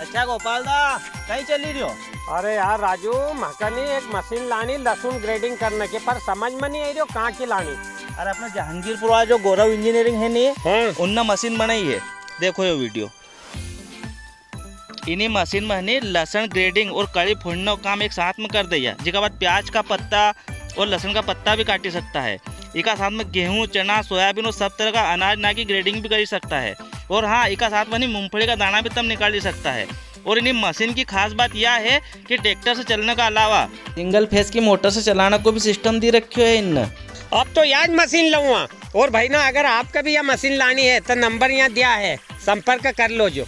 अच्छा गोपाल दा कहीं चली रही हो? अरे यार राजू मकनी एक मशीन लानी लहसुन ग्रेडिंग करने की पर समझ में नहीं आई रही कहाँ की लानी। अरे अपना जहांगीरपुर वाला जो गौरव इंजीनियरिंग है नहीं हाँ। उनने मशीन बनाई है। देखो ये वीडियो इन्हीं मशीन में हनी लहसुन ग्रेडिंग और कड़ी फूटने का काम एक साथ में कर दिया। जिसके बाद प्याज का पत्ता और लहसुन का पत्ता भी काटी सकता है। इका साथ में गेहूँ चना सोयाबीन और सब तरह का अनाज ना की ग्रेडिंग भी कर सकता है। और हाँ एक साथ में मूँगफली का दाना भी तब निकाल सकता है। और इन मशीन की खास बात यह है कि ट्रैक्टर से चलने का अलावा सिंगल फेस की मोटर से चलाना को भी सिस्टम दे रखे है इन अब तो याद मशीन लूँगा और भाई ना अगर आपका भी यह मशीन लानी है तो नंबर यहाँ दिया है। संपर्क कर लो जो।